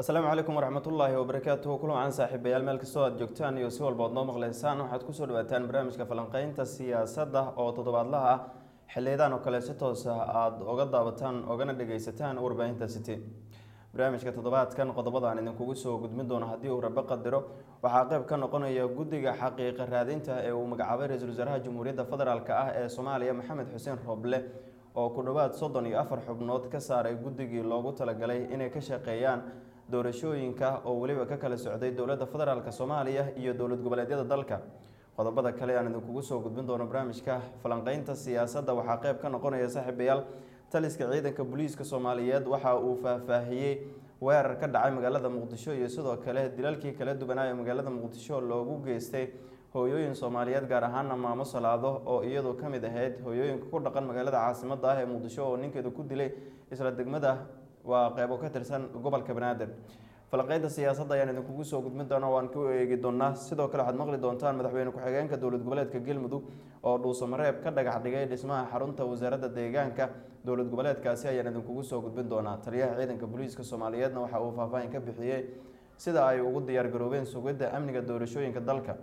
asalaamu calaykum waraxmatullaahi wabarakaatuhu kulan saaxiibayaal meel kastoo aad joogtaan iyo si walba ad noo maqleysaan waxaad ku soo dhawaataan barnaamijka falanqeynta siyaasadda oo toddobaadlaha ah. Xiliyadan oo kale si toosa aada oga daabataan ogana dhageysataan warbaahinta city. Barnaamijka toddobaadkan qodobada aan idinkugu soo gudmin doono haddii uu rabe qadiro waxaa qeyb ka noqonaya guddiga xaqiiqa raadinta ee uu magacaabay ra'iisul wasaaraha jamhuuriyadda federaalk ah ee soomaaliya maxamed xuseen rooble oo ku dhowaad soddon iyo afar xubnood ka saaray guddigii loogu talagalay inay ka shaqeeyaan doorashooyinka oo weliba ka kala socday dowladda federaalk soomaaliya iyo dowlad goboleedyada dalka. Qodobada kale aan idinkugu soo gudbin doono barnaamijka falanqeynta siyaasadda waxaa qeyb ka noqonaya saaxiibayaal taliska ciidanka booliiska soomaaliyeed. Waxa uu faahfaahiyey weerar ka dhacay magaalada muqdisho iyo sidoo kale dilalkii kala duwanaa ee magaalada muqdisho loogu geystay hooyooyin soomaaliyeed gaar ahaana maamo salaado oo iyadu ka mid ahayd hooyooyinka ku dhaqan magaalada caasimada ah ee muqdisho oo ninkeedu ku dilay isla degmada waa qeybo ka tirsan gobolka banaadir falanqeynta siyaasadda ayaan idinkugu soo gudmin doona waan ku eegi doonaa. Sidoo kale waxaad maqli doontaan madaxweyne ku-xigeenka dowlad goboleedka galmudug oo dhuusamareeb ka dhagax dhigay dhismaha xarunta wasaaradda deegaanka. Dowlad goboleedkaasi ayaan idinkugu soo gudbin doonaa. Taliyaha ciidanka booliiska soomaaliyeedna waxa uu faahfaahin ka bixiyey sida ay ugu diyaargaroobeen sugidda amniga doorashooyinka dalka.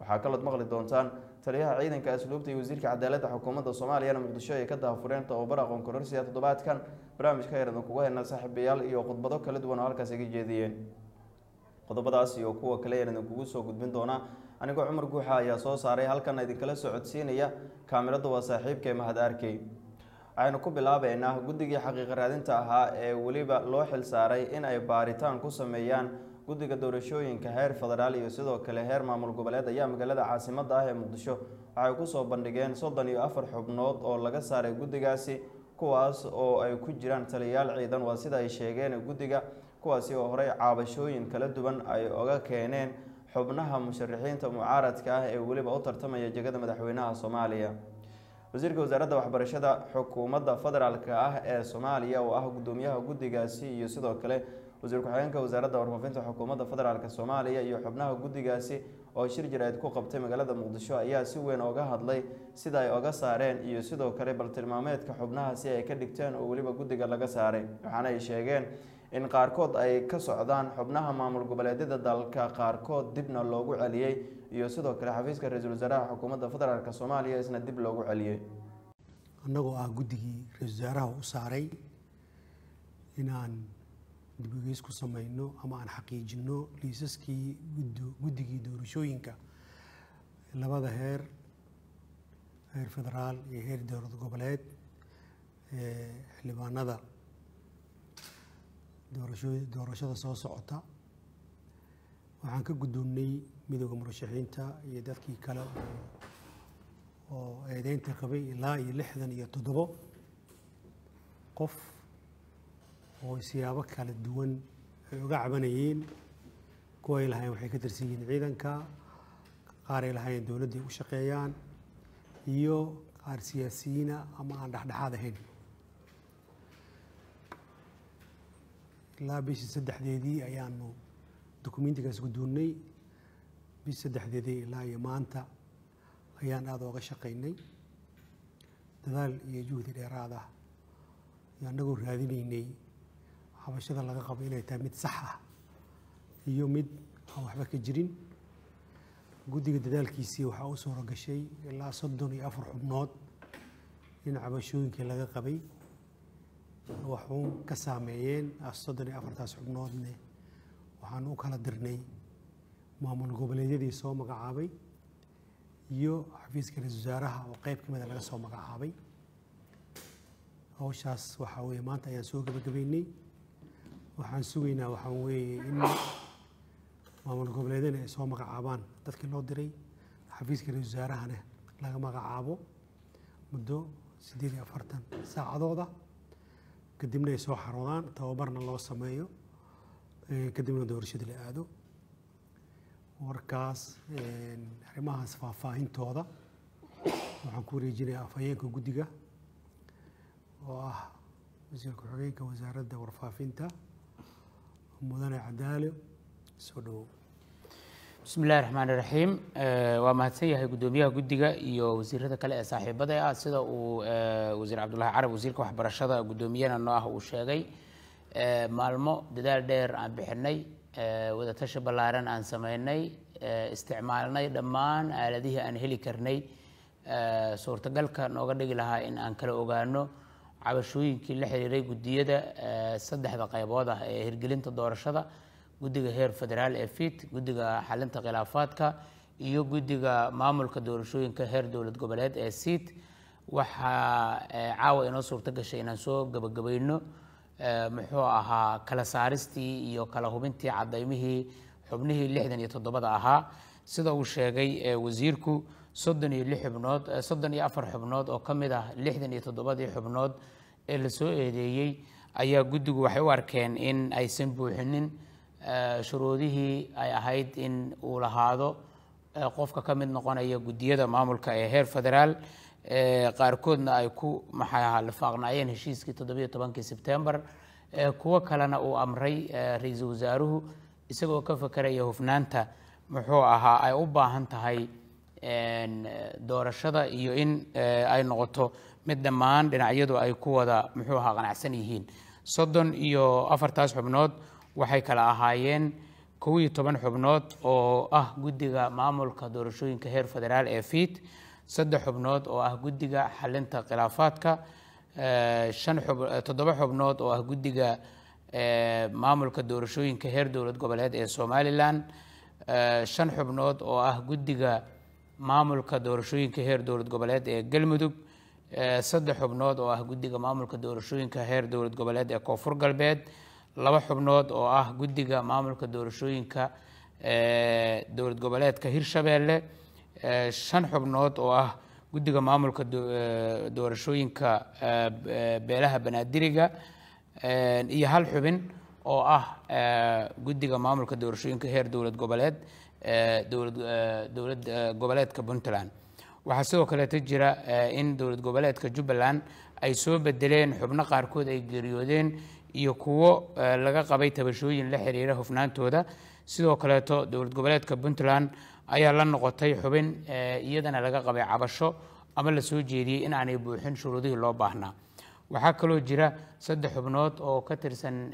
Waxaa kalood maqli doontaan taliyaha ciidanka asluubta iyo wasiirka cadaaladda xukuumadda soomaaliyana muqdisho ay ka daahfureen tababar aqoon kororsiya toddobaadkan. Barnaamijka yar idinkugu heyna saaxiibayaal iyo khudbado kala duwan oo halkaas iga jeediyeen. Qodobadaas iyo kuwa kale ayaan idinkugu soo gudbin doonaa. Anigoo cumar guuxa ayaa soo saaray halkan idinkala soo codsiinaya kaamirada waa saaxiibkee mahad arkey waxaynu ku bilaabeynaa guddigii xaqiiqa raadinta ahaa ee weliba loo xil saaray in ay baaritaan ku sameeyaan guddiga doorashooyinka heer federaal iyo sidoo kale heer maamul goboleed ayaa magaalada caasimada ah ee muqdisho. Waxay ku soo bandhigeen soddon iyo afar xubnood oo laga saaray guddigaasi kuwaas oo ay ku jiraan taliyayaal ciidan. Waa sida ay sheegeen guddiga kuwaasi oo horey caabashooyin kala duwan ay oga keeneen xubnaha musharaxiinta mucaaradka ah ee weliba u tartamaya jegada madaxweynaha soomaaliya. Wasiirka wasaaradda waxbarashada xukuumadda federaalk ah ee soomaaliya oo ah guddoomiyaha guddigaasi iyo sidoo kale wasiir ku-xigeenka wasaaradda warfaafinta xukuumadda federaalk soomaaliya iyo xubnaha guddigaasi oo shir jaraa'id ku qabtay magaalada muqdisho ayaa si weyn oga hadlay sida ay oga saareen iyo sidoo kale baltilmaameedka xubnahaasi ay ka dhigteen oo weliba guddiga laga saaray. Waxaana ay sheegeen in qaarkood ay ka socdaan xubnaha maamul goboleedyada dalka qaarkood dibna loogu celiyey iyo sidoo kale xafiiska ra'iisul wasaaraha xukuumadda federaalk soomaaliya isna dib loogu celiyey annagoo ah guddigii ra'isul wasaaraha u saaray inaan dibigeys ku samayno ama aan xaqiijino liisaskii guddigii doorashooyinka. Labada heer heer federaal iyo heer dowlad goboleed ee xildhibaanada doorashada soo socota. Waxaan ka guddoonnay midooda murashaxiinta iyo dadkii kale oo eedeynta qabay ilaa iyo lixdan iyo toddobo qof oo siyaabo kala duwan ay uga cabanayeen. Kuwa ay lahaayeen waxay ka tirsan yihiin ciidanka qaar ay lahaayeen dowladday u shaqeeyaan iyo qaar siyaasiyiina ama aan dhexdhexaad ahayn. Ilaa bishii saddexdeedii ayaanu dukumentigaas guddoonnay bishii saddexdeedii ilaa iyo maanta ayaan aada ooga shaqaynay. Dadaal iyo juhdi dheeraad ah iyo annagoo raadinaynay xabashada laga qabo inay tahay mid sax ah iyo mid aan waxba ka jirin. Guddiga dadaalkiisii waxaa u suuro gashay ilaa soddon iyo afar xubnood in cabashooyinkii laga qabay. Waxuun ka saameeyeen soddon iyo afartaas xubnoodne waxaan u kala dirnay maamul goboleedyadii soo magacaabay iyo xafiiska ra'isul wasaaraha oo qeyb ka mida laga soo magacaabay. Hawshaas waxaa weeye maanta ayaan soo gabagabeynay waxaan sugaynaa waxaa weeye in maamul goboleedyana ay soo magacaabaan dadkii loo diray. Xafiiska ra'isul wasaarahana laga magacaabo muddo siddeed iyo afartan saacadooda. Kadibna ay soo xaroodaan tababarna loo sameeyo kadibna doorashada la aado. Warkaas arrimahaas faahfaahintooda waxaan ku wareejinayaa afhayeenka guddiga oo ah wasiir ku-xigeenka wasaaradda warfaafinta mudane cadaalo soo dhowow bismi raxmaan iraxiim waa mahadsan yahay guddoomiyaha guddiga iyo wasiirada kale ee saaxiibada ah. Sida uu wasiir cabdulahi carab wasiirka waxbarashada guddoomiyana noo ah uu sheegay Eh, maalmo dadaal dheer aan bixinay eh, wadatashi ballaaran aan sameynay eh, isticmaalnay dhammaan aaladihii aan heli karnay. Eh, suurtagalka nooga dhigi lahaa in aan kala ogaano cabashooyinkii la xiriiray guddiyada eh, saddexda qaybood ah ee hirgelinta doorashada guddiga heer federaal ee fit guddiga xalinta khilaafaadka iyo guddiga maamulka doorashooyinka heer dowlad goboleed ee siit. Waxaa eh, caawa inoo suurto gashay inaan soo gabagabayno eh, muxuu ahaa kala saaristii iyo kala hubintii cadaymihii xubnihii lixdan iyo toddobada ahaa. Sida uu sheegay wasiirku soddon iyo lix xubnood eh, soddon iyo afar xubnood oo ka mid ah lixdan iyo toddobadii xubnood ee la soo eedeeyey ayaa guddigu waxay u arkeen in aysan buuxinin eh, shuruudihii ay ahayd in uu lahaado eh, qofka ka mid noqonaya guddiyada maamulka ee heer federaal qaarkoodna ay ku maxay ahaa lifaaqnaayeen heshiiskii toddobiyo tobankii sebtembar kuwo kalena uu amray ra'iisul wasaaruhu isagoo ka fakeraya hufnaanta muxuu ahaa ay u baahan tahay doorashada iyo in eh, ay noqoto mid dhammaan dhinacyadu ay ku wada muxuu ahaa qanacsan yihiin. Soddon iyo afartaas xubnood waxay kala ahaayeen kow iyo toban xubnood oo ah guddiga maamulka doorashooyinka heer federaal ee fiit saddex xubnood oo ah guddiga xalinta khilaafaadka eh, shan eh, toddoba xubnood oo ah guddiga eh, maamulka doorashooyinka heer dowlad goboleed ee somalilan eh, shan xubnood oo ah guddiga maamulka doorashooyinka heer dowlad goboleed ee galmudug saddex xubnood oo ah guddiga maamulka doorashooyinka heer dowlad goboleed ee koonfur galbeed laba xubnood oo ah guddiga maamulka doorashooyinka dowlad goboleedka hirshabeelle shan xubnood oo ah guddiga maamulka do- doorashooyinka beelaha banaadiriga iyo hal xubin oo ah guddiga maamulka doorashooyinka heer dowlad goboleed dowlad eh, eh, goboleedka puntland. Waxaa sidoo kaleeto jira eh, in dowlad goboleedka jubbaland ay soo bedeleen xubno qaarkood ay geeriyoodeen iyo kuwo laga qabay tabashooyin la xiriira hufnaantooda. Sidoo kaleeto dowlad goboleedka puntland ayaa la noqotay xubin iyadana laga qabay cabasho ama la soo jeediyey in aanay buuxin shuruudihii loo baahnaa. Waxaa kaloo jira saddex xubnood oo ka tirsan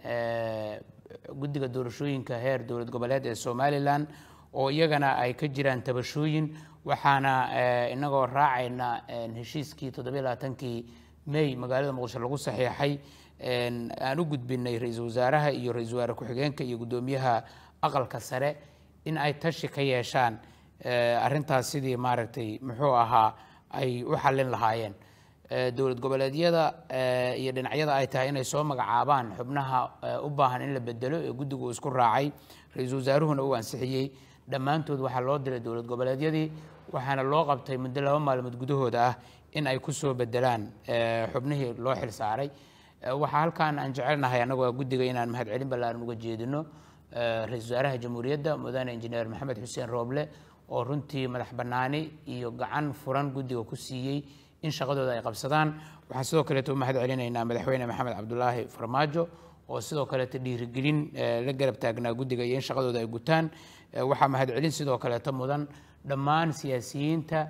guddiga doorashooyinka heer dowlad goboleed ee somalilan oo iyagana ay ka jiraan tabashooyin. Waxaana eh, inagoo raacayna eh, heshiiskii toddobiyo labaatankii may magaalada muqdisho lagu saxiixay en, aan u gudbinay ra'iisul wasaaraha iyo ra'iisul wasaare ku-xigeenka iyo guddoomiyaha aqalka sare in ay tashi ka yeeshaan eh, arrintaas sidii maaragtay muxuu ahaa ay u xallin lahaayeen. Eh, dowlad goboleedyada eh, iyo dhinacyada ay tahay inay soo magacaabaan xubnaha eh, u baahan in la bedelo ee guddigu uu isku raacay. Ra'iisul wasaaruhuna uu ansixiyey dhammaantood waxaa loo diray dowlad goboleedyadii waxaana loo qabtay muddo laba maalmood gudahooda ah in ay ku soo bedelaan eh, xubnihii loo xil saaray. Eh, waxaa halkaan aan jecelnahay annagoo guddiga inaan mahadcelin ballaaran uga jeedino eh, ra'iisul wasaaraha jamhuuriyadda mudane injineer maxamed xuseen rooble oo runtii madax bannaani iyo gacan furan guddiga ku siiyey in shaqadooda ay qabsadaan. Waxaan sidoo kaleeto u mahad celinaynaa madaxweyne maxamed cabdulaahi farmaajo oo sidoo kaleeto dhiirigelin eh, la garab taagnaa guddiga iyo in shaqadooda ay gutaan. Eh, waxaa mahadcelin sidoo kaleeto mudan dhammaan siyaasiyiinta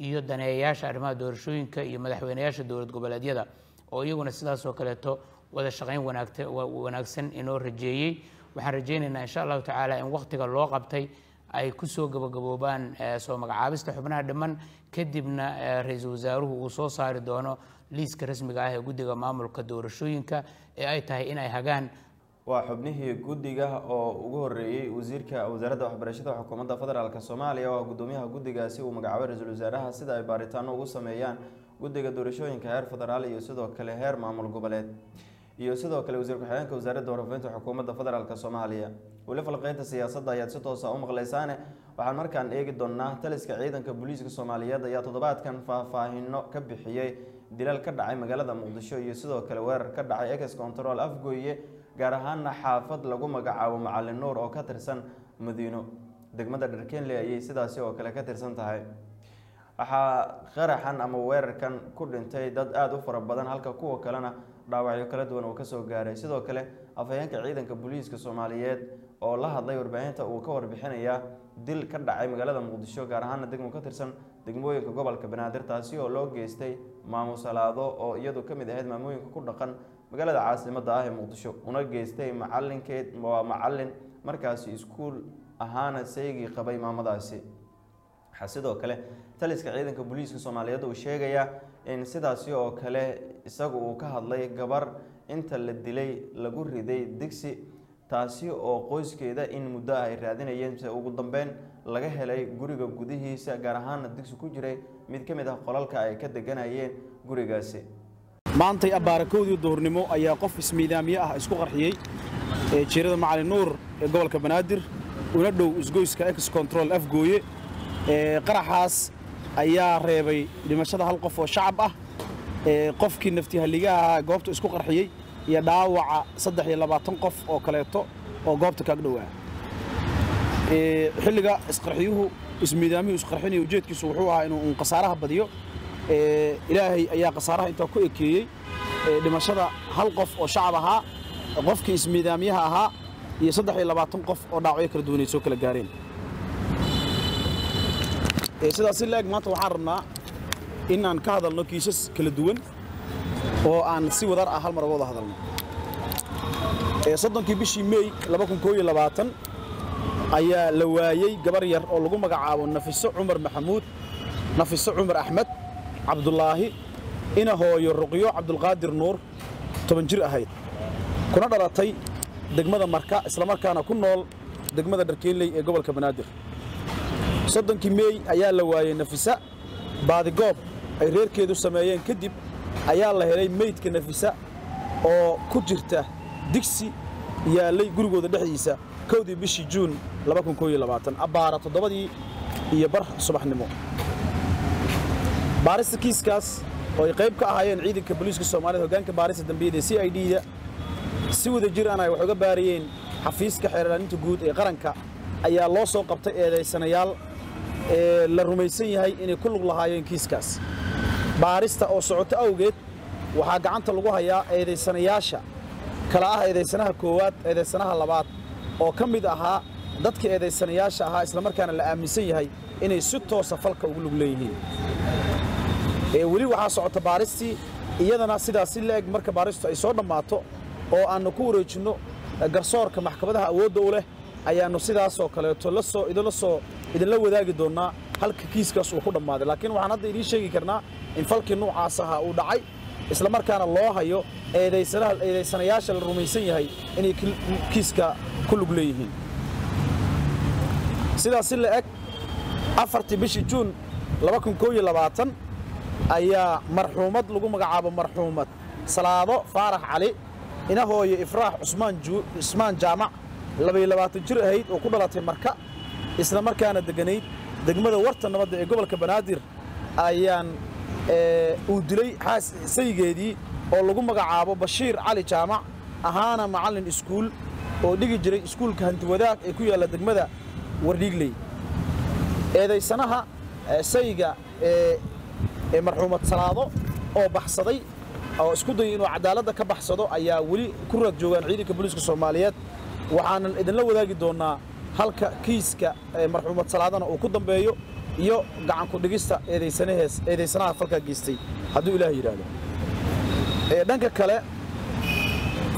iyo daneeyayaasha arrimaha doorashooyinka iyo madaxweyneyaasha dowlad goboleedyada oo iyaguna sidaas oo kaleeto wada shaqayn wanaagsan inoo rajeeyey. Waxaan rajaynaynaa insha allahu tacaala in waqtiga loo qabtay ay ku soo gabagaboobaan eh, soo magacaabista xubnaha dhamman kadibna ra'iisul wasaaruhu uu soo saari doono liiska rasmiga ah ee guddiga maamulka doorashooyinka ee ay tahay in ay hagaan. Waa xubnihii guddiga oo ugu horeeyey wasiirka wasaaradda waxbarashada xukuumadda federaalk soomaaliya oo ah guddoomiyaha guddigaasi uu magacaabay ra'iisul wasaaraha sida ay baaritaano ugu sameeyaan guddiga doorashooyinka heer federaal iyo sidoo kale heer maamul goboleed. Iyo sidoo kale wasiir ku-xigeenka wasaaradda warfaafinta xukuumadda federaalk soomaaliya. Weli falqeynta siyaasadda ayaad si toosa u maqleysaane waxaan markaan eegi doonaa taliska ciidanka booliiska soomaaliyeed ayaa toddobaadkan faahfaahino ka bixiyey dilal ka dhacay magaalada muqdisho iyo sidoo kale weerar ka dhacay ex control afgooye gaar ahaana xaafad lagu magacaabo macalin nuur oo ka tirsan madiino. Degmada dharkenley ayay sidaasi oo kale ka tirsan tahay. Waxaa qaraxan ama weerarkan ku dhintay dad aada u fara badan halka kuwa kalena dhaawacyo kala duwan uu ka soo gaaray. Sidoo kale afhayeenka ciidanka booliiska soomaaliyeed oo la hadlay warbaahinta uu ka warbixinaya dil ka dhacay magaalada muqdisho gaar ahaana degmo ka tirsan degmooyinka gobolka banaadir taasi oo loo geystay maamusalaado oo iyadu ka mid ahayd maamooyinka ku dhaqan magaalada caasimadda ah ee muqdisho. Una geystay macalinkeed waa macalin markaasi iskuul ahaana saygii qabay maamadaasi. Waxaa sidoo kale taliska ciidanka booliiska soomaaliyeed uu sheegayaa in sidaasi oo kale isagu uu ka hadlay gabar inta la dilay lagu riday digsi taasi oo qoyskeeda in muddo ay raadinayeen. Se ugu dambeyn laga helay guriga gudihiisa gaar ahaana digsi ku jiray mid ka mid ah qolalka ay ka deganayeen gurigaasi. Maantay abbaarakoodii duhurnimo ayaa qof ismiidaamye ah isku qarxiyey ee jiirada macalin nuur ee gobolka banaadir una dhow isgoyska ex control afgooye ee qaraxaas ayaa reebay dhimashada hal qof oo shacab ah ee qofkii naftihalligaha ahaa goobta isku qarxiyey iyo dhaawaca saddex iyo labaatan qof oo kaleeto oo goobta kaag dhowaa xilliga isqarxiyuhu ismiidaamiyuu isqarxinaya ujeedkiisu wuxuu ahaa inuu khasaaraha badiyo. Ilaahay ayaa khasaaraha intaa ku ekeeyey. Dhimashada hal qof oo shacab ahaa qofkii ismiidaamyaha ahaa iyo saddex iyo labaatan qof oo dhaawacyo kala duwanay soo kala gaareen. Sidaas si laeg maanta waxaan rabnaa in aan ka hadalno kiisas kala duwan oo aan si wadar ah hal mar uga wada hadalno soddonkii bishii meey ayaa la waayey gabar yar oo lagu magacaabo nafiso cumar maxamuud nafiso cumar axmed cabdulaahi ina hooyo ruqyo cabdulqaadir nuur toban jir ahayd. Kuna dhalatay degmada marka islamarkaana ku nool degmada dharkeynley ee gobolka banaadir. Soddonkii meey ayaa la waayey nafisa. Baadigoob ay reerkeedu sameeyeen kadib ayaa la helay meydka nafisa oo ku jirta digsi yaallay gurigooda dhexdiisa kowdii bishii juun abbaara toddobadii iyo bar subaxnimo. Baarista kiiskaas oo ay qayb ka ahaayeen ciidanka booliiska soomaaliyed hoggaanka baarista dambiyada c i d da si wada jir aan ay wax uga baarayeen xafiiska xeerlaaninta guud ee qaranka ayaa loo soo qabtay eedaysanayaal ee la rumaysan yahay inay ku lug lahaayeen kiiskaas. Baarista oo socoto awgeed waxaa gacanta lagu hayaa eedaysanayaasha kala ah eedaysanaha koowaad eedaysanaha labaad oo ka mid ahaa dadka eedaysanayaasha ahaa islamarkaana la aaminsan yahay inay si toosa falka ugu lug leeyihiin. Weli waxaa socota baaristii iyadana sidaas si la-eg marka baaristu ay soo dhammaato oo aannu ku wareejinno garsoorka maxkamadaha awoodda u leh ayaannu sidaasoo kaleeto la soo idinla soo idinla wadaagi doonnaa halka kiiskaas uu ku dhammaaday. Laakiin waxaan hadda idiin sheegi karnaa in falkii nuucaas ahaa uu dhacay islamarkaana loo hayo eedaysanayaasha la rumaysan yahay inay kiiska ku lug leeyihiin. Sidaas si la-eg afartii bishii juun ayaa marxuumad lagu magacaabo marxuumad. Salaado faarax cali ina hooyo ifraax cusmaan jaamac jir ahayd oo ku dhalatay marka isla markaana degganayd degmada warta nabadda ee gobolka banaadir ayaan uu dilay saygeedii oo lagu magacaabo bashiir cali jaamac ahaana macallin iskuul oo dhigi jiray iskuulka hantiwadaag ee ku yaalla degmada wardhiigley eedaysanaha sayga ee marxuumad salaado oo baxsaday oo isku dayay inuu cadaaladda ka baxsado ayaa weli ku raag joogaan ciidanka booliiska soomaaliyeed. Waxaanan idinla wadaagi doonnaa halka kiiska marxuumad salaadana uu ku dambeeyo iyo gacanku dhigista eedaysanaha falkaa geystay hadduu ilaah yidhaahdo. Dhanka kale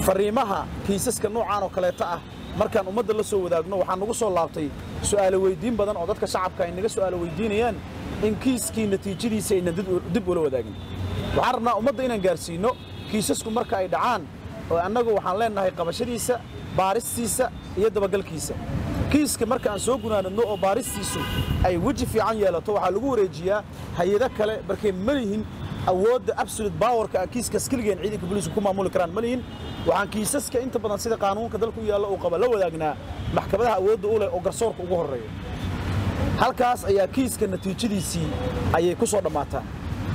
fariimaha kiisaska noocaan oo kaleeta ah markaan ummadda la soo wadaagno waxaa nagu soo laabtay su'aalo weyddiin badan oo dadka shacabka ay naga su'aalo weyddiinayaan in kiiskii natiijadiisa aynan dib ula wadaagin. Waxaan rabnaa ummadda inaan gaarsiinno kiisasku marka ay dhacaan oo annagu waxaan leennahay qabashadiisa baaristiisa iyo dabagalkiisa. Kiiska marka aan soo gunaanadno oo baaristiisu ay weji fiican yeelato waxaa lagu wareejiyaa hay'ado kale markay ma lihin awoodda absolute bawarka aan kiiskaas keligeen ciidanka booliisku ku maamuli karaan. Ma lihin waxaan kiisaska inta badan sida qaanuunka dalku yaalla uu qaba la wadaagnaa maxkamadaha awoodda u leh oo garsoorka ugu horreeya. Halkaas ayaa kiiska natiijadiisii ayay ku soo dhammaataa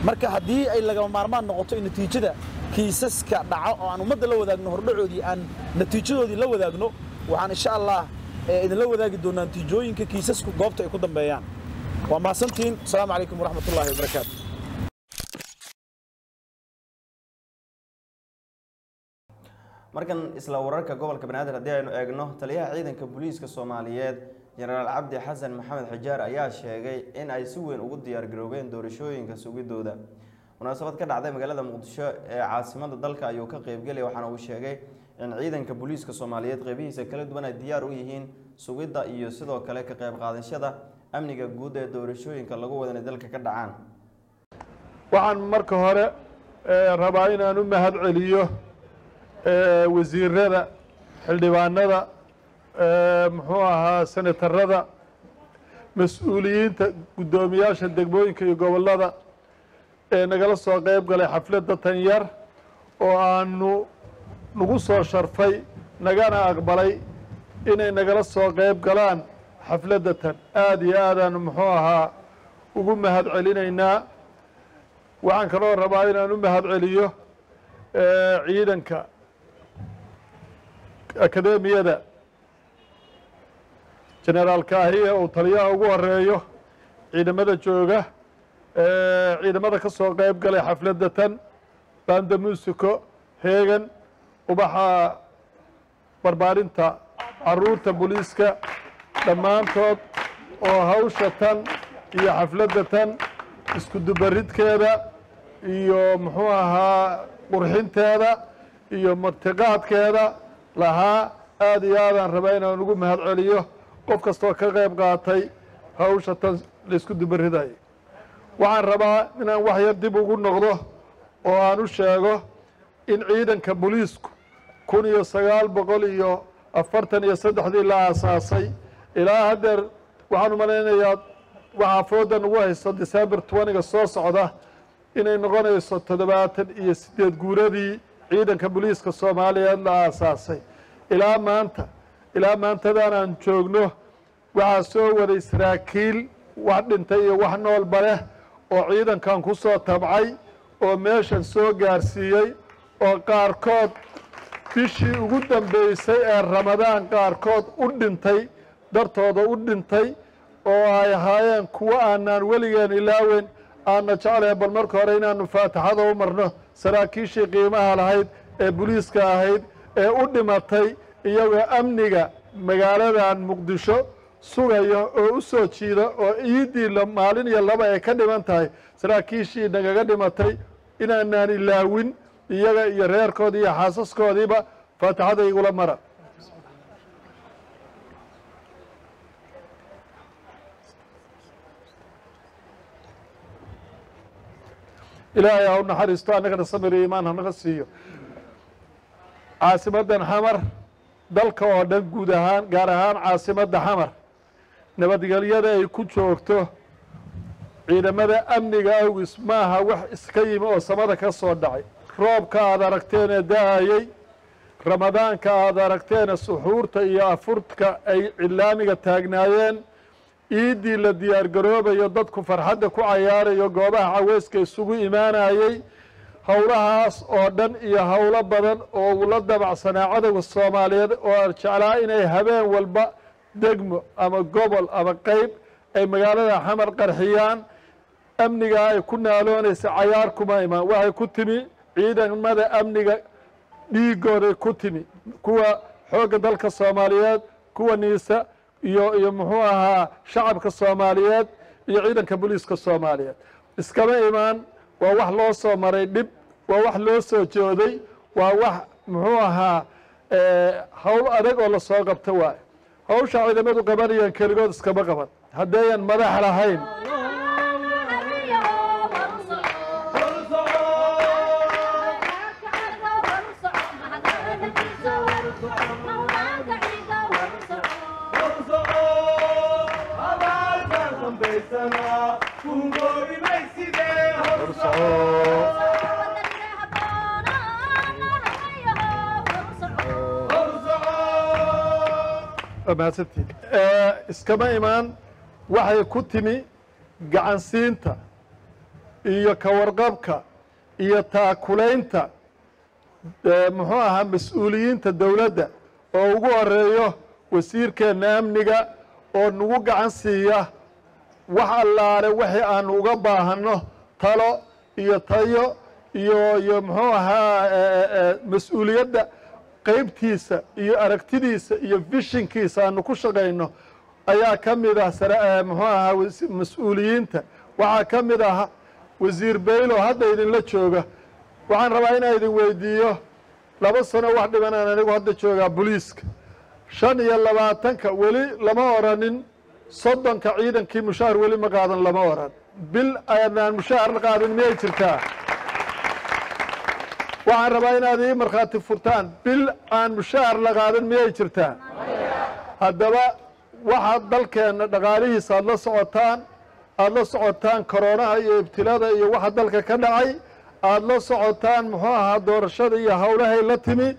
marka haddii ay lagama maarmaan noqoto in natiijada kiisaska dhaco oo aan ummadda la wadaagno hordhacoodii aan natiijadoodii la wadaagno waxaan insha allah idinla wadaagi doonnaa natiijooyinka kiisasku goobta ay ku dambeeyaan. Waa mahadsantihiin asalaamu calaykum waraxmatullaahi wabarakaatu markan isla wararka gobolka banaadir haddii aynu eegno taliyaha ciidanka booliiska soomaaliyeed jenaraal cabdi xasan maxamed xijaar ayaa sheegay in ay si weyn ugu diyaargaroobeen doorashooyinka sugidooda munaasabad ka dhacday magaalada muqdisho ee caasimada dalka ayuu ka qeybgelaya waxaana uu sheegay in ciidanka booliiska soomaaliyeed qeybihiisa kala duwan ay diyaar u yihiin sugidda iyo sidoo kale ka qeyb qaadashada amniga guud ee doorashooyinka lagu wada inay dalka ka dhacaan. Waxaan marka hore eh, rabaa inaan u mahad celiyo eh, wasiirada xildhibaanada eh, muxuu ahaa senatarada mas'uuliyiinta guddoomiyaasha degmooyinka iyo gobollada ee nagala soo qeyb galay xafladda tan yar oo aanu nagu soo sharfay nagana aqbalay inay nagala soo qeyb galaan xafladda tan. Aada iyo aadaanu muxuu ahaa ugu mahad celinaynaa. Waxaan kaloo rabaa inaan u mahad celiyo ciidanka akademiyada generaal kaahiye uu taliyaha ugu horeeyo ciidamada jooga ciidamada ka soo qeyb galay xafladda tan banda musico heegan ubaxa barbaarinta carruurta booliiska dhammaantood oo hawsha tan iyo xafladda tan isku dubaridkeeda iyo muxuu ahaa qurxinteeda iyo martiqaadkeeda lahaa aada iyo aadaan rabaa inaan ugu mahad celiyo qof kastoo ka qayb qaatay hawsha tan laysku dubariday waxaan rabaa inaan wax yar dib ugu noqdo oo aan u sheego in ciidanka booliisku kun iyo sagaal boqol iyo afartan iyo saddexdii la aasaasay. Ilaa haddeer waxaan u malaynayaa waxaa foodan ugu haysto december twaniga soo socda inay noqonayso toddobaatan iyo siddeed guuradii ciidanka booliiska soomaaliyeed la aasaasay. Ilaa maanta ilaa maantadan aan joogno waxaa soo waday saraakiil wax dhintay iyo wax noolba leh oo ciidankan ku soo tabcay oo meeshan soo gaarsiiyey oo qaarkood bishii ugu dambeysay ee ramadaan qaarkood u dhintay dartooda u dhintay oo ay ahaayeen kuwo aanaan weligeen ilaaweyn aana jeclahay bal marka hore inaanu faatixada u marno saraakiishii qiimaha lahayd ee booliiska ahayd ee u dhimatay iyagoo amniga magaaladan muqdisho sugaya oo u soo jiida oo iiddii la- maalin iyo laba ay ka dhiman tahay saraakiishii nagaga dhimatay inaanaan ilaawin iyaga iyo reerkoodii iyo xaasaskoodiiba faatixada igula mara. Ilaahay ha u naxariisto annagana samir iyo imaan hanaga siiyo. Caasimaddan xamar dalka oo dhan guud ahaan gaar ahaan caasimadda xamar nabadgelyada ay ku joogto ciidamada amniga awgis maaha wax iska yimi oo samada ka soo dhacay. Roobka aada aragteen ee da'ayey ramadaanka aada aragteene suxuurta iyo afurka ay cilaamiga taagnaayeen iiddii la diyaar garoobayo dadku farxadda ku cayaarayo goobaha caweyska isugu imaanayey howlahaas oo dhan iyo howlo badan oo uu la dabacsanaa cadowga soomaaliyeed oo jeclaa inay habeen walba degmo ama gobol ama qeyb ay magaalada xamar qarxiyaan. Amnigaa ay ku naaloonaysa cayaar kuma imaan waxay ku timi ciidamada amniga dhiigooday ku timi. Kuwa xoogga dalka soomaaliyeed kuwa niisa iyo iyo muxuu ahaa shacabka soomaaliyeed iyo ciidanka booliiska soomaaliyeed. Iskama imaan. Waa wax loo soo maray dhib. Waa wax loo soo jooday. Waa wax muxuu ahaa hawl adag oo la soo qabto waayo hawsha ciidamadu qabanayaan keligood iskama qaban. Haddayan madax lahayn mahadsantiin iskama imaan waxay ku timi gacansiinta iyo kawarqabka iyo taakulaynta muxuu ahaa mas'uuliyiinta dowladda oo ugu horeeyo wasiirkeenna amniga oo nagu gacan siiya wax allaale wixii aanu uga baahanno talo iyo tayo iyo iyo muxuu ahaa mas'uuliyadda qeybtiisa iyo aragtidiisa iyo vishinkiisa aanu ku shaqayno ayaa ka mid ah sare muxuu ahaa mas'uuliyiinta. Waxaa ka mid ah wasiir baylo hadda idinla jooga. Waxaan rabaa inaan idin weydiiyo laba sano wax dhibanaan anigu hadda joogaa booliiska shan iyo labaatanka weli lama oranin. Soddonka ciidankii mushaahar weli ma qaadan lama oran. Bil aanaan mushaahar qaadin miyay jirtaa waxaan rabaa inaad ii markhaati furtaan bil aan mushaahar la qaadan miyay jirtaa haddaba waxaad dalkeenna dhaqaalihiisa aada la socotaan aada la socotaan koroonaha iyo ibtilada iyo waxa dalka ka dhacay aada la socotaan muxuu ahaa doorashada iyo howlahay la timi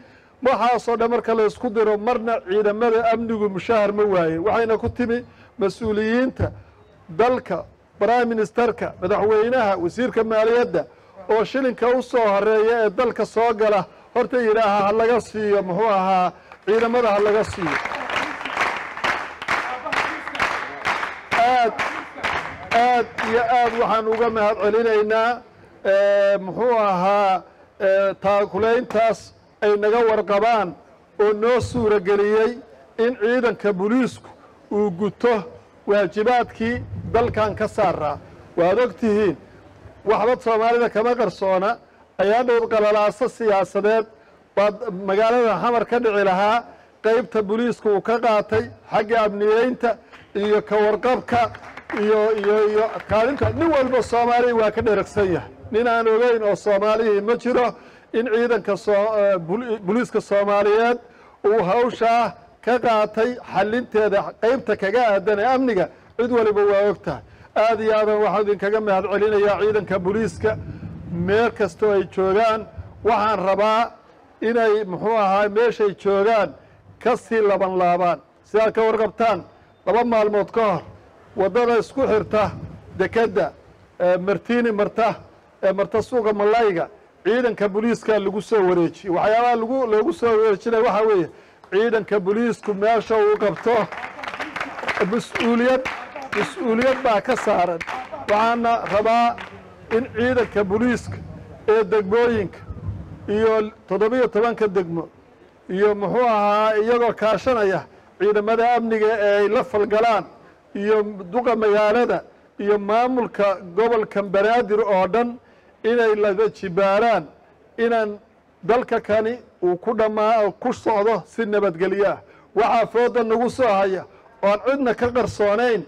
waxaasoo dhan marka la isku diro marna ciidamada amnigu mushaahar ma waayen waxayna ku timi mas'uuliyiinta dalka prime ministerka madaxweynaha wasiirka maaliyadda oo shilinka u soo horreeya ee dalka soo gala horta yidhaaha ha laga siiyo muxuu ahaa ciidamada ha laga siiyo. Aad aad iyo aad waxaan uga mahad celinaynaa muxuu ahaa taakulayntaas ay naga warqabaan oo noo suura geliyey in ciidanka booliisku uu guto waajibaadkii dalkan ka saaraa waad og tihiin waxba soomaalida kama qarsoona. Ayaa dhowr qalalaaso siyaasadeed. Baad magaalada xamar ka dhici lahaa qaybta booliiska uu ka qaatay xagga amniyeynta iyo ka warqabka iyo iyo iyo kaalinta nin walba soomaaliya waa ka dheragsan yahay. Nin aan ogeyn oo soomaalihii ma jiro in ciidanka soo booliiska soomaaliyeed uu hawshaa ka qaatay xalinteeda qaybta kaga aadan ee amniga cid waliba waa og tahay aad iyo aadan waxaan idinkaga mahad celinayaa ciidanka booliiska meel kastoo ay joogaan waxaan rabaa inay muxuu ahaa meeshay joogaan ka sii laban laabaan sidaad ka warqabtaan laba maalmood ka hor waddada isku xirta dekedda martiini marta marta suuqa malayga ciidanka booliiska lagu soo wareejiyey waxyaabaha lagu loogu soo wareejinaya waxaa weeye ciidanka booliisku meesha uu qabto mas'uuliyad mas'uuliyad baa ka saaran. Waxaana rabaa in ciidanka booliiska ee degmooyinka iyo toddobiyo tobanka degmo iyo muxuu ahaa iyagoo kaashanaya ciidamada amniga ee ay la falgalaan iyo duqa magaalada iyo maamulka gobolka banaadir oo dhan inay laba jibaaraan inaan dalka kani uu ku dhammaa ku socdo si nabadgelyo ah waxaa fooda nagu soo haya oan cidna ka qarsoonayn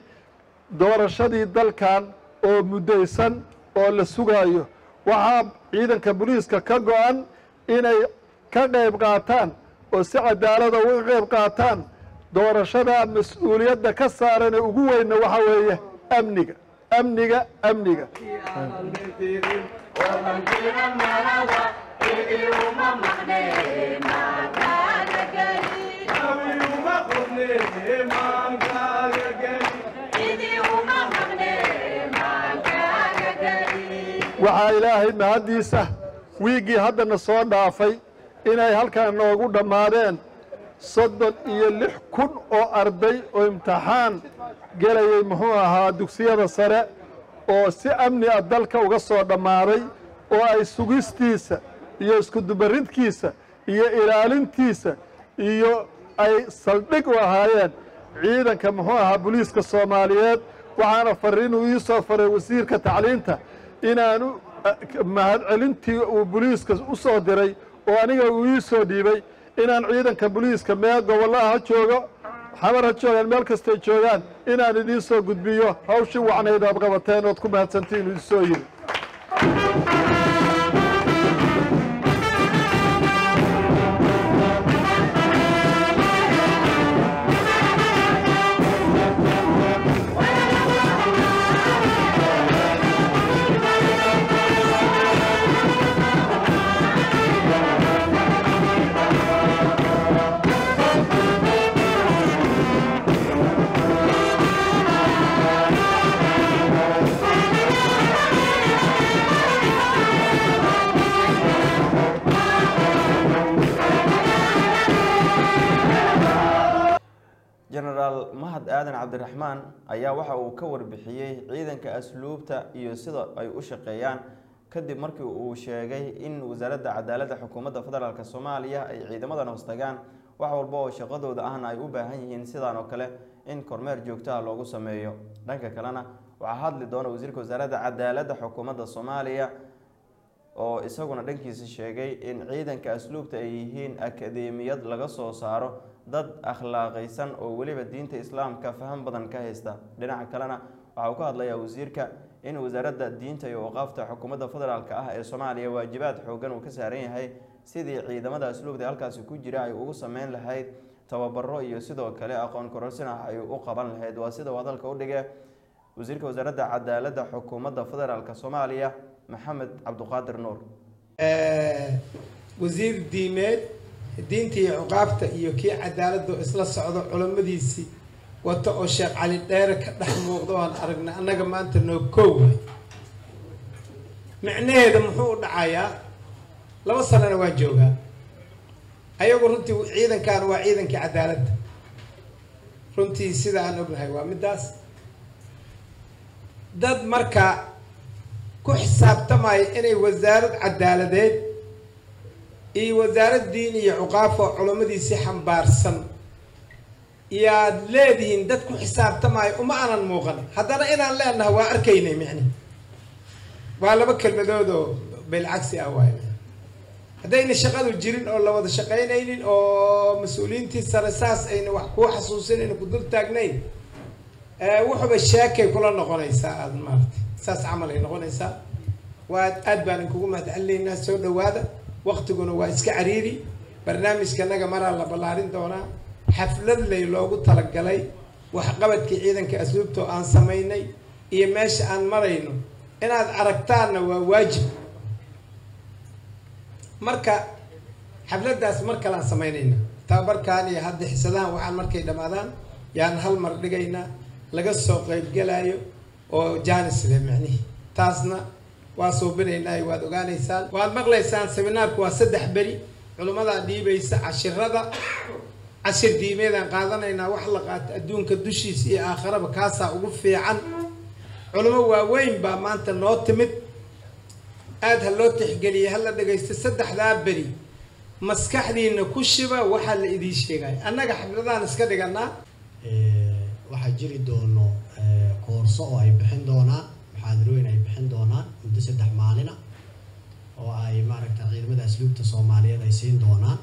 doorashadii dalkan oo muddaysan oo la sugaayo. Waxaa ciidanka booliiska ka go-an inay ka qayb qaataan oo si cadaalada uga qayb qaataan doorashada mas'uuliyadda ka saaran ee ugu weynna waxaa weeye amniga amniga. Amniga waxaa ilaahay mahaddiisa wiiggii haddana soo dhaafay inay halkan noogu dhammaadeen soddon iyo lix kun oo arday oo imtixaan gelayay muxuu ahaa dugsiyada sare oo si amni ah dalka uga soo dhammaaday oo ay sugistiisa iyo iskudubaridkiisa iyo ilaalintiisa iyo ay saldhig u ahaayeen ciidanka muxuu ahaa booliiska soomaaliyeed. Waxaana fariinuu ii soo faray wasiirka tacliinta inaanu mahad celintii uu booliiska u soo diray oo aniga uu ii soo dhiibay inaan ciidanka booliiska meel gobollaha ha joogo xamar ha joogaan meel kastay joogaan inaan idiin soo gudbiyo. Hawshii wacnayd aad qabateen ood ku mahadsantiin idin soo yiri genaraal mahad aadan cabdiraxmaan ayaa waxa uu ka warbixiyey ciidanka asluubta iyo sida ay u shaqeeyaan kadib markii uu sheegay in wasaaradda cadaaladda xukuumadda federaalk soomaaliya ay ciidamadan hoostagaan wax walba oo shaqadooda ahna ay u baahan yihiin sidaan oo kale in kormeer joogto ah loogu sameeyo. Dhanka kalena waxaa hadli doona wasiirka wasaaradda cadaaladda xukuumadda soomaaliya oo isaguna dhankiisa sheegay in ciidanka asluubta ay yihiin akadeemiyad laga soo saaro dad akhlaaqaysan oo weliba diinta islaamka faham badan ka haysta. Dhinaca kalena waxa uu ka hadlayaa wasiirka in wasaaradda diinta iyo waqaafta xukuumadda federaalk ah ee soomaaliya waajibaad xoogan uu ka saaran yahay. Sidii ciidamada asluubta halkaasi ku jira ay ugu sameyn lahayd tababaro iyo sidoo kale aqoon kororsin ah ay u qaban lahayd. Waa sida uu hadalka u dhige wasiirka wasaaradda cadaaladda xukuumadda federaalk soomaaliya maxamed cabduqaadir nuur wasiir diimeed diinta iyo cuqaabta iyo kii cadaaladda isla socdo culamadiisii wata oo sheekh cali dheere ka dhex muuqda waan aragnay annaga maanta noo kooway micnaheeda muxuu u dhacayaa laba sanana waa joogaa. Ayagu runtii ciidankan waa ciidankii cadaaladda. Runtii sida aan ognahay waa middaas. Dad marka ku xisaabtamaya inay wasaarad cadaaladeed iyo wasaarad diin iyo cuqaaf oo culamadiisii xambaarsan. Iyaad leedihiin dad ku xisaabtamaayo uma aanan muuqan. Haddana inaan leenahay waa arkaynay micni. Waa laba kelmadood oo bilcagsi ah waay haddayna shaqadu jirin oo la wada shaqaynaynin oo mas'uuliyiintii sare saas ayna wax kuu xasuusinayn ku dul taagnayn wuxuba sheekay kula noqonaysaa aada maarata saas camal ay noqonaysaa. Waa aad baan inkugu mahadcelinaynaa soo dhawaada waktiguna waa iska cariiri. Barnaamijkanaga maraa la ballaarin doonaa. Xaflad lay loogu talagalay. Waxqabadkii ciidanka asluubta aan samaynay. Iyo meesha aan marayno. Inaad aragtaanna waa waajib. Marka xafladdaas mar kalean samaynayna. Tababarkaan iyo hadda xisadahan waxaan markay dhammaadaan. Yaan hal mar dhigaynaa laga soo qaybgalayo oo jaanis leh micnihi. Taasna waa suubinaynaa waad ogaanaysaan. Waad maqlaysaan seminaarku waa saddex beri. Culimmadaa dhiibaysa cashirada cashir diimeedaan qaadanaynaa wax la qaato adduunka dushiisa iyo aakharaba kaasaa ugu fiican. Culimo waaweyn baa maanta noo timid. Aada ha loo tixgeliyay hala dhagaysto saddexdaa beri. Maskaxdiina ku shiba waxaa la idiin sheegaya annaga xafladaan iska dhiganaa waxaa jiri doono koorso oo ay bixin doonaan muxaadarooyin ay bixin doonaan muddo saddex maalina oo ay maaragta ciidamada asluubta soomaaliyeed ay siin doonaan.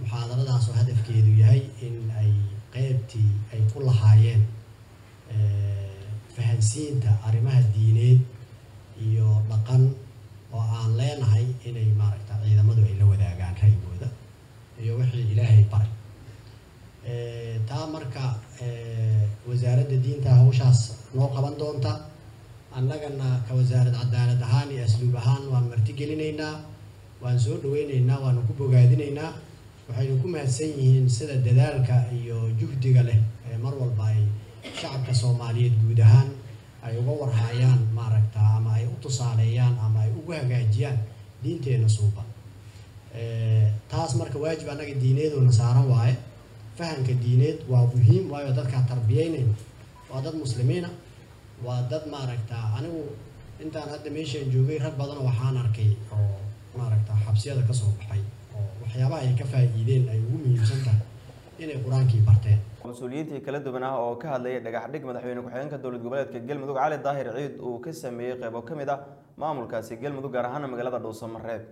Muxaadaradaas oo hadafkeedu yahay in ay qeybtii ay ku lahaayeen fahansiinta arrimaha diineed iyo dhaqan oo aan leenahay inay maaragta ciidamadu ay la wadaagaan raygooda iyo wixii ilaahay baray. Taa marka wasaaradda diinta hawshaas noo qaban doonta annagana ka wasaarad cadaalad ahaan iyo asluub ahaan waan martigelinaynaa waan soo dhaweynaynaa waanu ku bogaadinaynaa. Waxaynu ku mahadsan yihiin sida dadaalka iyo juhdiga leh ee mar walba ay shacabka soomaaliyeed guud ahaan ay uga warhayaan maaragta ama ay u tusaaleeyaan ama ay ugu hagaajiyaan diinteena suuban taas marka waajib annaga diineeduna saaran waaye. Fahamka diineed waa muhiim waayo dadkaa tarbiyeynayna waa dad muslimiina waa dad maaragta anigu intaan hadda meeshaan joogay rag badanoo waxaan arkay oo maaragta xabsiyada ka soo baxay oo waxyaabaha ay ka faa'iideen ay ugu muhiimsan tahay inay qur'aankii barteen. Mas'uuliyiintii kala duwan ah oo ka hadlayay dhagax dhig madaxweyne ku-xigeenka dowlad goboleedka galmudug cali daahir ciid uu ka sameeyey qeybo ka mid ah maamulkaasi galmudug gaar ahaana magaalada dhuusamareeb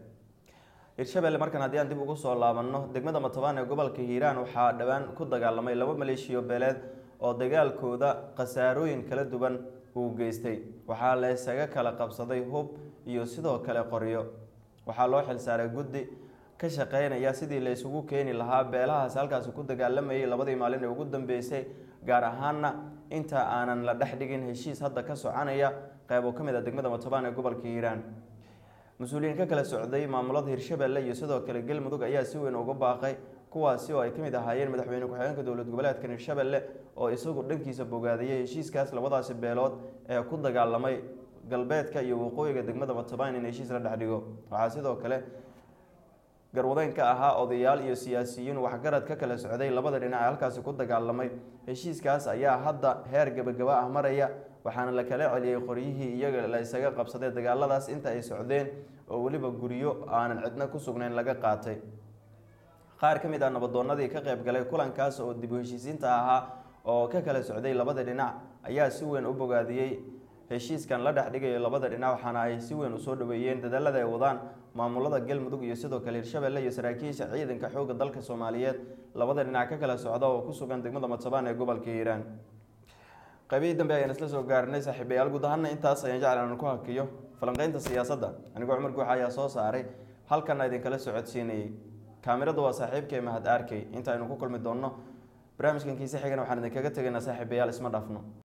hirshabelle markan haddii aan dib ugu soo laabanno degmada matabaan ee gobolka hiiraan waxaa dhowaan ku dagaalamay laba maleeshiyo beeleed oo dagaalkooda khasaarooyin kala duwan uu geystay. Waxaa la isaga kala qabsaday hub iyo sidoo kale qoryo. Waxaa loo xilsaaray guddi ka shaqeynaya sidii la isugu keeni lahaa beelahaas halkaasi ku dagaalamayay labadii maalin ee ugu dambeysay gaar ahaana inta aanan la dhex dhigin heshiis hadda ka soconaya qeybo ka mid a degmada matabaan ee gobolka hiiraan. Mas'uuliyiin ka kala socday maamulada hirshabelle iyo sidoo kale galmudug ayaa si weyn uga baaqay kuwaasi oo ay ka mid ahaayeen madaxweyne ku-xigeenka dowlad goboleedkan hirshabelle oo isagu dhankiisa bogaadiyay heshiiskaas labadaasi beelood ee ku dagaalamay galbeedka iyo waqooyiga degmada matabaan in heshiis la dhex dhigo. Waxaa sidoo kale garwadeyn ka ahaa odayaal iyo siyaasiyiin waxgarad ka kala socday labada dhinac ee halkaasi ku dagaalamay. Heshiiskaas ayaa hadda heer gebagaba ah maraya waxaana la kala celiyey qoryihii iyaga la isaga qabsaday dagaaladaas inta ay socdeen oo weliba guryo aanan cidna ku sugnayn laga qaatay. Qaar ka mid ah nabadoonadii ka qayb galay kulankaas oo dib u heshiisiinta ahaa oo ka kala socday labada dhinac ayaa si weyn u bogaadiyey. Heshiiskan la dhex dhigayo labada dhinac waxaana ay si weyn u soo dhaweeyeen dadaalada ay wadaan maamulada galmudug iyo sidoo kale hirshabelle iyo saraakiisha ciidanka xoogga dalka soomaaliyeed. Labada dhinac ka kala socda oo ku sugan degmada madsabaan ee gobolka hiiraan. Qaybihii dambe ayaan isla soo gaarnay saaxiibayaal guud ahaana intaas ayaan jecel aan ku hakiyo falanqeynta siyaasadda. Anigoo cumar guuxa ayaa soo saaray halkana idinkala socodsiinayey kaamirada waa saaxiibkay mahad arkey inta aynu ku kulmi doonno barnaamijkan kiise xigana waxaan idinkaga tegaynaa saaxiibayaal isma dhaafno